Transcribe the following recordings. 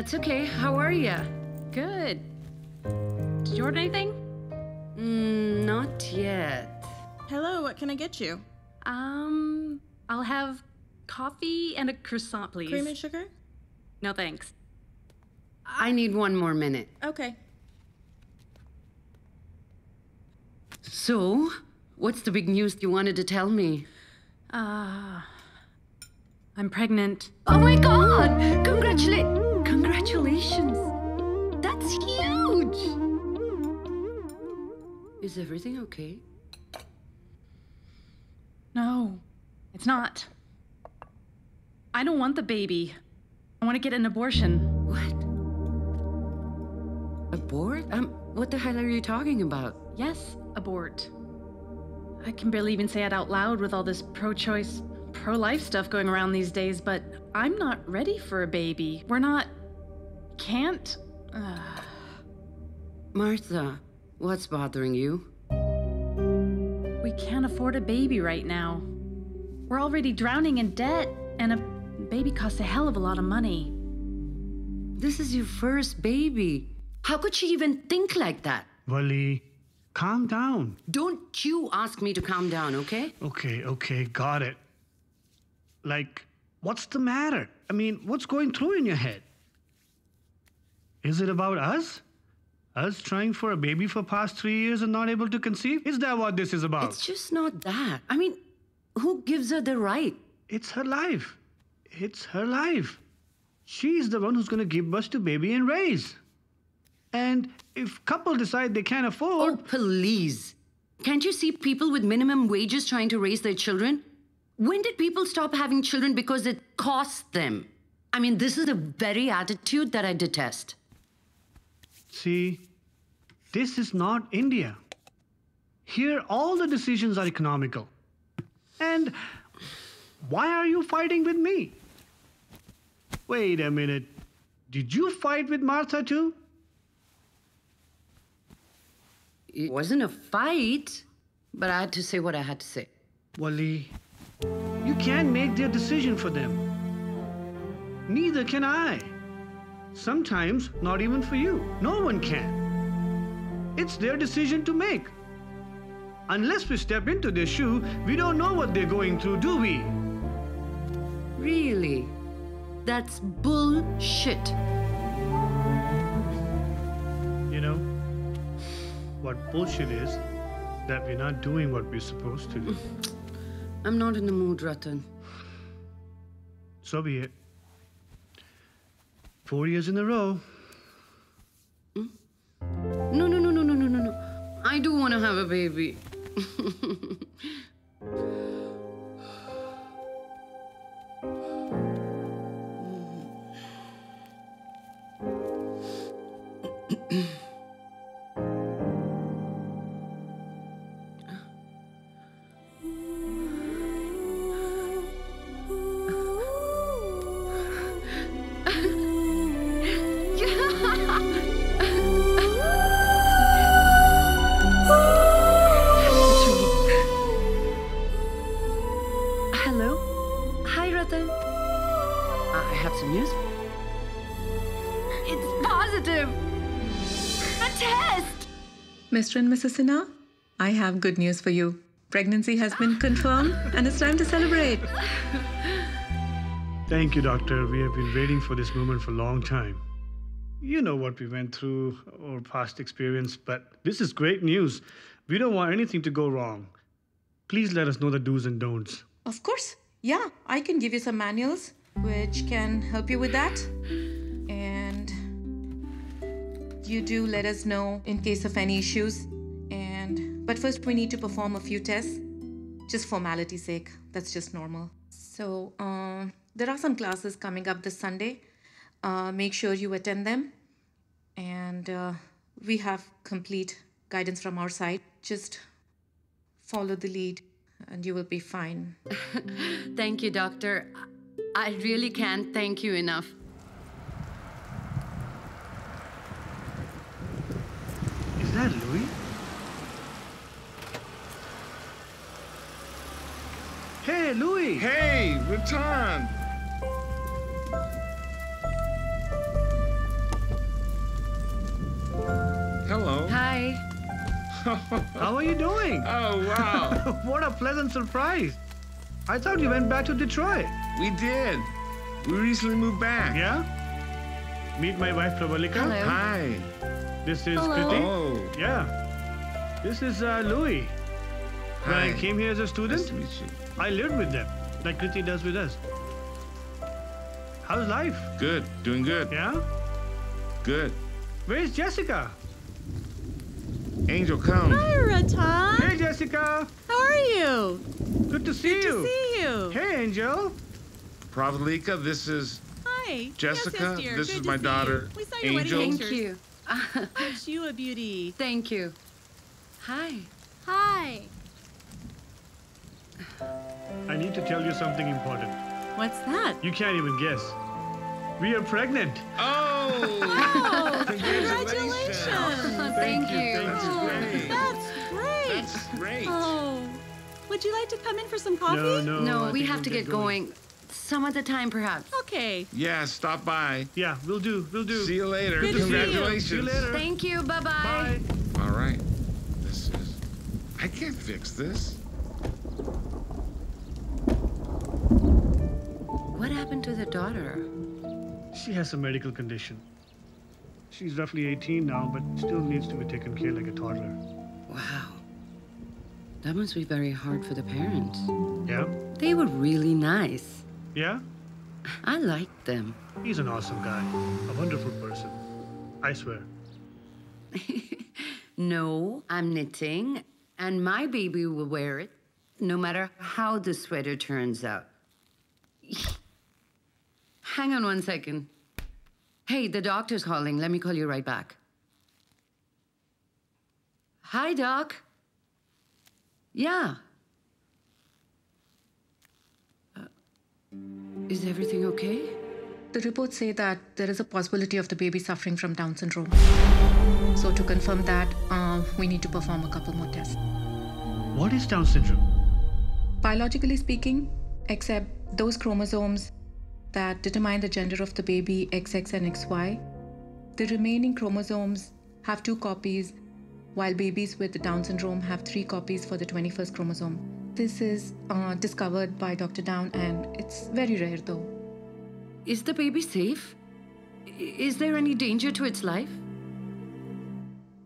that's okay. How are you? Good. Did you order anything? Mm, not yet. Hello, what can I get you? Um, I'll have coffee and a croissant, please. Cream and sugar? No thanks. I need one more minute. Okay. So, what's the big news you wanted to tell me? Uh, I'm pregnant. Oh my god! Congratulate! Congratulations! That's huge! Is everything okay? No, it's not. I don't want the baby. I want to get an abortion. What? Abort? Um, what the hell are you talking about? Yes, abort. I can barely even say it out loud with all this pro choice, pro life stuff going around these days, but I'm not ready for a baby. We're not. Can't. Uh, Martha, what's bothering you? we can't afford a baby right now. We're already drowning in debt, and a baby costs a hell of a lot of money. This is your first baby. How could she even think like that? Wally, calm down. Don't you ask me to calm down, okay? Okay, okay, got it. Like, what's the matter? I mean, what's going through in your head? Is it about us? Us trying for a baby for past three years and not able to conceive? Is that what this is about? It's just not that. I mean, who gives her the right? It's her life. It's her life. She's the one who's going to give birth to baby and raise. And if couple decide they can't afford... Oh, please. Can't you see people with minimum wages trying to raise their children? When did people stop having children because it costs them? I mean, this is the very attitude that I detest. See, this is not India. Here, all the decisions are economical. And why are you fighting with me? Wait a minute. Did you fight with Martha too? It wasn't a fight, but I had to say what I had to say. Wally, you can't make their decision for them. Neither can I. Sometimes, not even for you. No one can. It's their decision to make. Unless we step into their shoe, we don't know what they're going through, do we? Really? That's bullshit. You know, what bullshit is that we're not doing what we're supposed to do. I'm not in the mood, Ratan. so be it. Four years in a row. Hmm? No, no, no, no, no, no, no, no. I do want to have a baby. Mr. and Mrs. Sinha, I have good news for you. Pregnancy has been confirmed and it's time to celebrate. Thank you, Doctor. We have been waiting for this moment for a long time. You know what we went through, our past experience, but this is great news. We don't want anything to go wrong. Please let us know the do's and don'ts. Of course. Yeah, I can give you some manuals which can help you with that. You do let us know in case of any issues. And but first we need to perform a few tests. Just formality sake. That's just normal. So uh, there are some classes coming up this Sunday. Uh, make sure you attend them. And uh, we have complete guidance from our side. Just follow the lead and you will be fine. Thank you, doctor. I really can't thank you enough. Is that Louis? Hey, Louis. Hey, Ratan. Hello. Hi. How are you doing? Oh, wow. what a pleasant surprise. I thought you went back to Detroit. we did. We recently moved back. Yeah? Meet my wife, Pravalika. Hello. Hi. This is Hello. Kriti. Oh. Yeah. This is uh, Louis. When I came here as a Nice student, to meet you. I lived with them, like Kriti does with us. How's life? Good. Doing good. Yeah? Good. Where's Jessica? Angel, come. Hi, Ratan. Hey, Jessica. How are you? Good to see Good you. Good to see you. Hey, Angel. Pravalika, this is Hi. Jessica, Yes, yes, this Good is my daughter, You. We saw your Angel. wedding Thank you. Aren't you a beauty? Thank you. Hi. Hi. I need to tell you something important. What's that? You can't even guess. We are pregnant. Oh! Oh, Congratulations. congratulations. Thank you. That's Oh, great. that's great. That's great. Oh, would you like to come in for some coffee? No, no. No, I we have we'll to get going. Some other time, perhaps. Okay. Yeah, stop by. Yeah, we'll do. We'll do. See you later. Good to see you. Congratulations. See you later. Thank you. Bye bye. Bye. All right. This is. I can't fix this. What happened to the daughter? She has a medical condition. She's roughly 18 now, but still needs to be taken care like a toddler. Wow. That must be very hard for the parents. Yeah? They were really nice. Yeah? I liked them. He's an awesome guy. A wonderful person. I swear. No, I'm knitting, and my baby will wear it no matter how the sweater turns out. Hang on one second. Hey, the doctor's calling. Let me call you right back. Hi, Doc. Yeah. Uh, is everything okay? The reports say that there is a possibility of the baby suffering from Down syndrome. So, to confirm that, uh, we need to perform a couple more tests. What is Down syndrome? Biologically speaking, except those chromosomes that determine the gender of the baby XX and XY, the remaining chromosomes have two copies, while babies with Down syndrome have three copies for the 21st chromosome. This is uh, discovered by Dr. Down, and it's very rare though. Is the baby safe? Is there any danger to its life?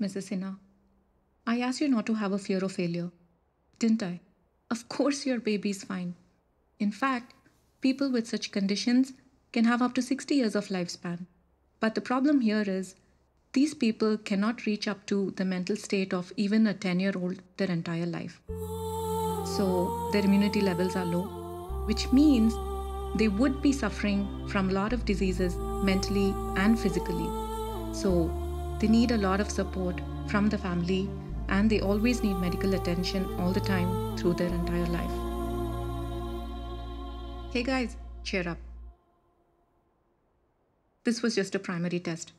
Mrs. Sinha, I asked you not to have a fear of failure, didn't I? Of course, your baby's fine. In fact, people with such conditions can have up to 60 years of lifespan. But the problem here is these people cannot reach up to the mental state of even a 10 year old their entire life. So their immunity levels are low, which means they would be suffering from a lot of diseases mentally and physically. So they need a lot of support from the family and they always need medical attention all the time through their entire life. Hey guys, cheer up. This was just a primary test.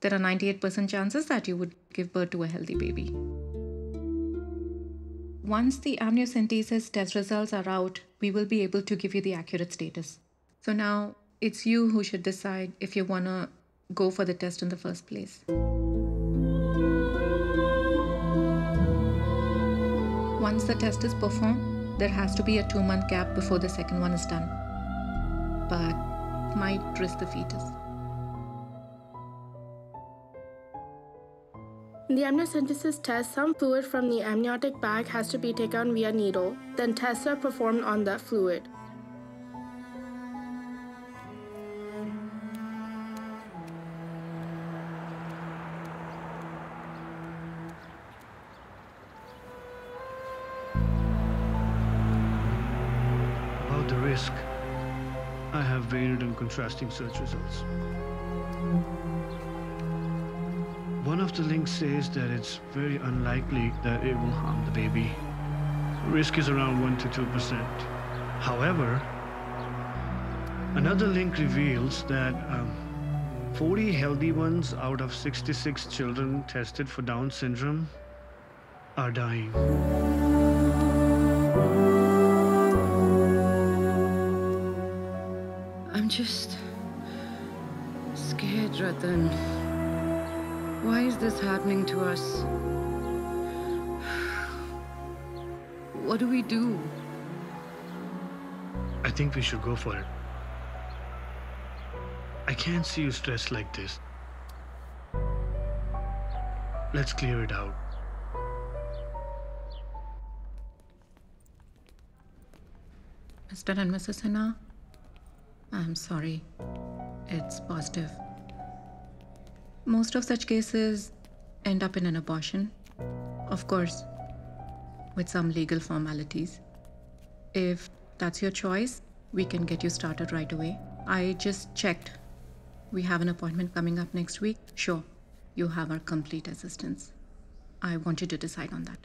There are 98% chances that you would give birth to a healthy baby. Once the amniocentesis test results are out, we will be able to give you the accurate status. So now it's you who should decide if you want to go for the test in the first place. Once the test is performed, there has to be a two month gap before the second one is done. But might risk the fetus. In the amniocentesis test, some fluid from the amniotic bag has to be taken via needle. Then tests are performed on that fluid. Contrasting search results. One of the links says that it's very unlikely that it will harm the baby. Risk is around 1 to 2%. However, another link reveals that um, 40 healthy ones out of 66 children tested for Down syndrome are dying. Just scared, Ratan. Why is this happening to us? What do we do? I think we should go for it. I can't see you stressed like this. Let's clear it out. Mr. and Mrs. Sinha, I'm sorry. It's positive. Most of such cases end up in an abortion. Of course, with some legal formalities. If that's your choice, we can get you started right away. I just checked. We have an appointment coming up next week. Sure, you have our complete assistance. I want you to decide on that.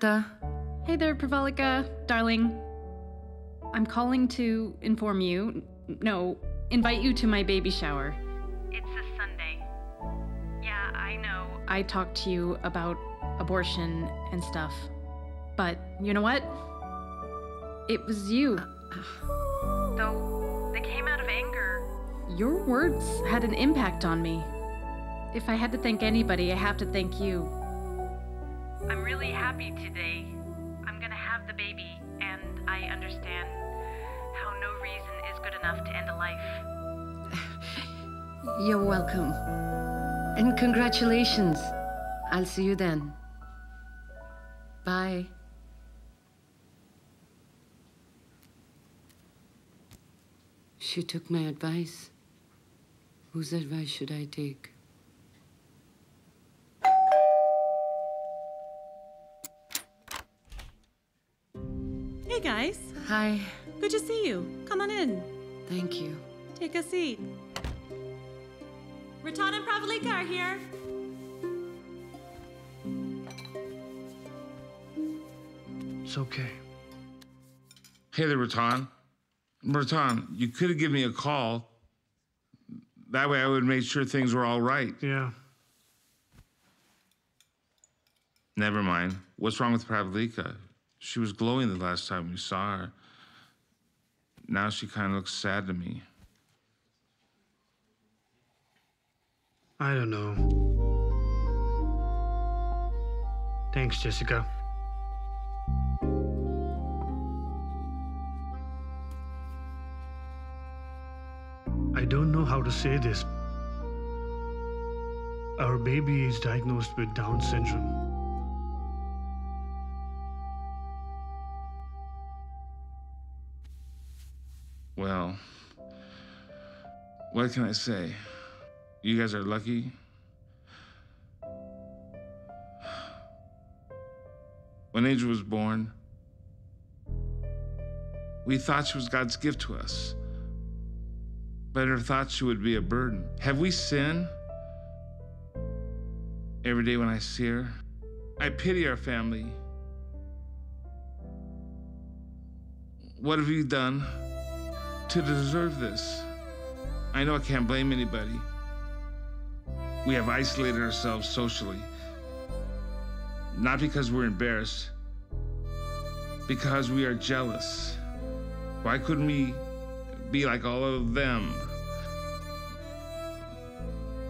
Martha. Hey there, Pravalika, darling. I'm calling to inform you, no, invite you to my baby shower. It's a Sunday. Yeah, I know. I talked to you about abortion and stuff. But you know what? It was you. Uh, uh, Though they came out of anger. Your words had an impact on me. If I had to thank anybody, I have to thank you. I'm really happy today. I'm gonna have the baby, and I understand how no reason is good enough to end a life. You're welcome. And congratulations. I'll see you then. Bye. She took my advice. Whose advice should I take? Guys, Hi. good to see you. Come on in. Thank you. Take a seat. Ratan and Pravalika are here. It's okay. Hey there, Ratan. Ratan, you could have given me a call. That way I would have made sure things were all right. Yeah. Never mind. What's wrong with Pravalika? She was glowing the last time we saw her. Now she kind of looks sad to me. I don't know. Thanks, Jessica. I don't know how to say this. Our baby is diagnosed with Down syndrome. Well, what can I say? You guys are lucky. When Angel was born, we thought she was God's gift to us, but never thought she would be a burden. Have we sinned? Every day when I see her, I pity our family. What have you done to deserve this? I know I can't blame anybody. We have isolated ourselves socially. Not because we're embarrassed, because we are jealous. Why couldn't we be like all of them?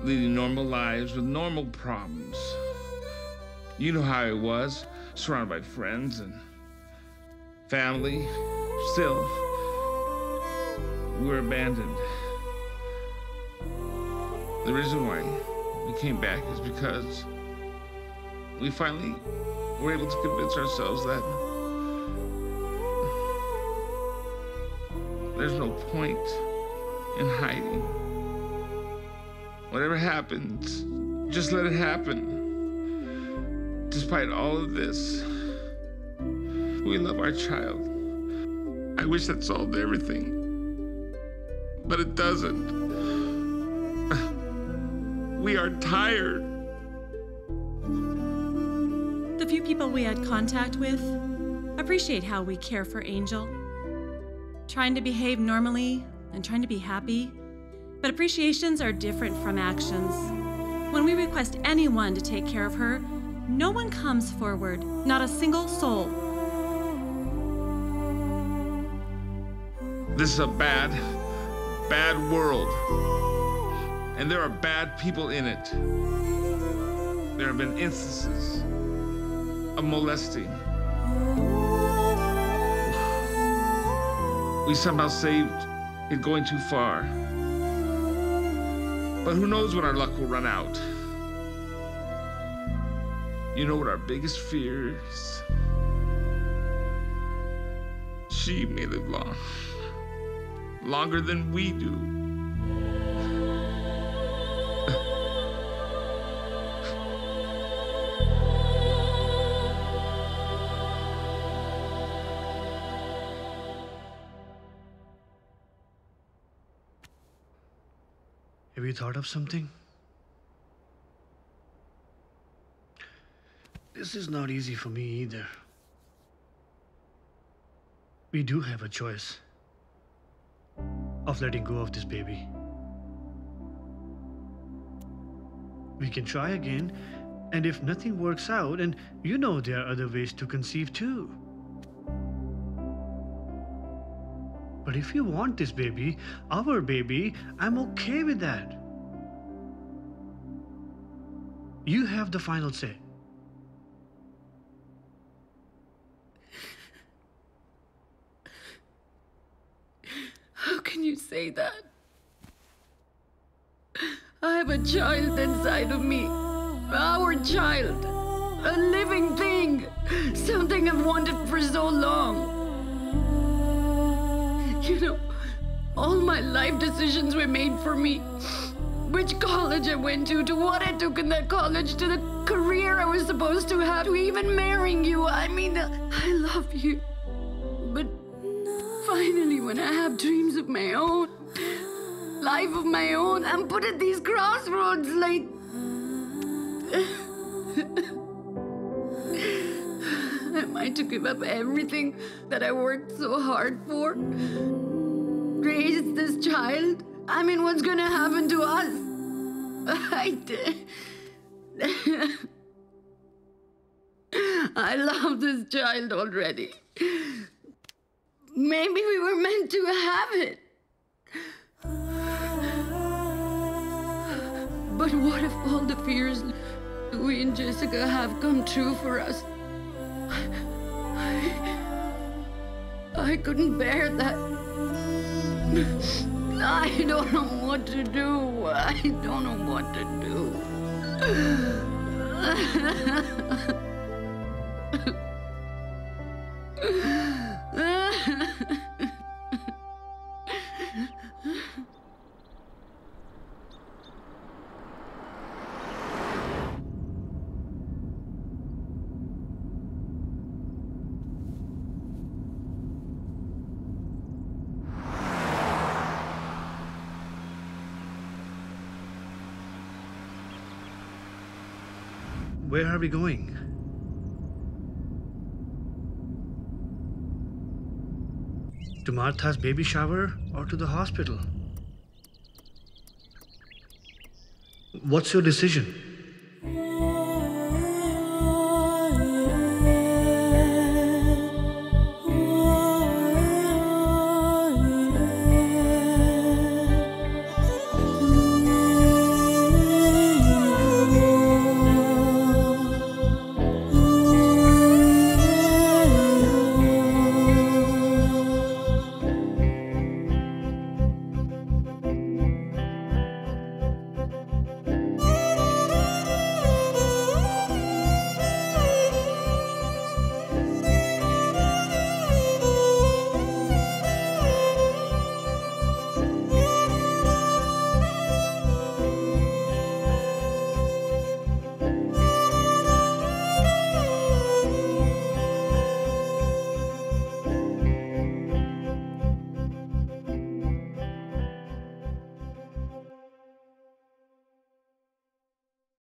Leading normal lives with normal problems. You know how it was, surrounded by friends and family. Still, we were abandoned. The reason why we came back is because we finally were able to convince ourselves that there's no point in hiding. Whatever happens, Just let it happen. Despite all of this, we love our child. I wish that solved everything, but it doesn't. We are tired. The few people we had contact with appreciate how we care for Angel. Trying to behave normally and trying to be happy. But appreciations are different from actions. When we request anyone to take care of her, no one comes forward, not a single soul. This is a bad, bad world. And there are bad people in it. There have been instances of molesting. We somehow saved it going too far. But who knows when our luck will run out? You know what our biggest fear is? She may live long. Longer than we do. Have you thought of something? This is not easy for me either. We do have a choice of letting go of this baby. We can try again, and if nothing works out, and you know there are other ways to conceive too. But if you want this baby, our baby, I'm okay with that. You have the final say. How can you say that? I have a child inside of me. Our child. A living thing. Something I've wanted for so long. You know, all my life decisions were made for me. Which college I went to, to what I took in that college, to the career I was supposed to have, to even marrying you. I mean, I love you. But finally, when I have dreams of my own, life of my own, I'm put at these crossroads like. Am I to give up everything that I worked so hard for? Raise this child? I mean, what's gonna happen to us? I did. I love this child already. Maybe we were meant to have it. But what if all the fears we and Jessica have come true for us? I, I couldn't bear that. I don't know what to do. I don't know what to do. Where are we going? To Martha's baby shower or to the hospital? What's your decision?